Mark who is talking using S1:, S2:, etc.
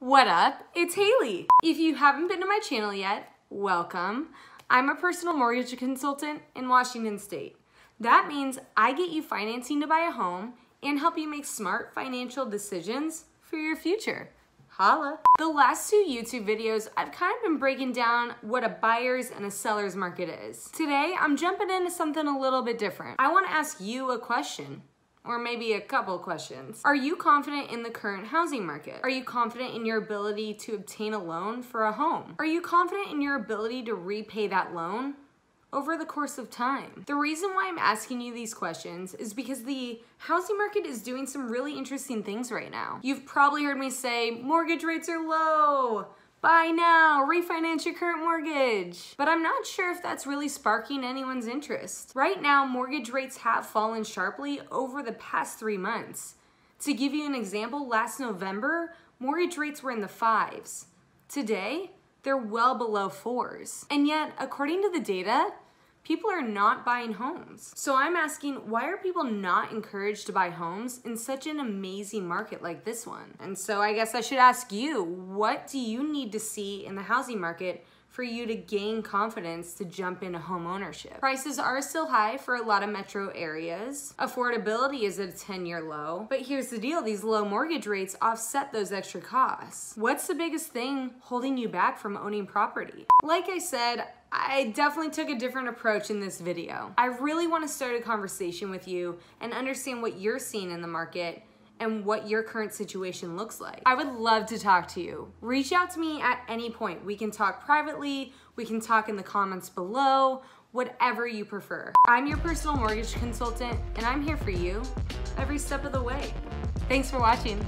S1: What up? It's Haley. If you haven't been to my channel yet, welcome. I'm a personal mortgage consultant in Washington State. That means I get you financing to buy a home and help you make smart financial decisions for your future. Holla. The last two YouTube videos, I've kind of been breaking down what a buyer's and a seller's market is. Today, I'm jumping into something a little bit different. I wanna ask you a question or maybe a couple questions. Are you confident in the current housing market? Are you confident in your ability to obtain a loan for a home? Are you confident in your ability to repay that loan? over the course of time. The reason why I'm asking you these questions is because the housing market is doing some really interesting things right now. You've probably heard me say mortgage rates are low, Buy now, refinance your current mortgage. But I'm not sure if that's really sparking anyone's interest. Right now, mortgage rates have fallen sharply over the past three months. To give you an example, last November, mortgage rates were in the fives. Today, they're well below fours. And yet, according to the data, people are not buying homes. So I'm asking, why are people not encouraged to buy homes in such an amazing market like this one? And so I guess I should ask you, what do you need to see in the housing market for you to gain confidence to jump into home ownership. Prices are still high for a lot of metro areas. Affordability is at a 10 year low. But here's the deal these low mortgage rates offset those extra costs. What's the biggest thing holding you back from owning property? Like I said, I definitely took a different approach in this video. I really want to start a conversation with you and understand what you're seeing in the market and what your current situation looks like. I would love to talk to you. Reach out to me at any point. We can talk privately, we can talk in the comments below, whatever you prefer. I'm your personal mortgage consultant and I'm here for you every step of the way. Thanks for watching.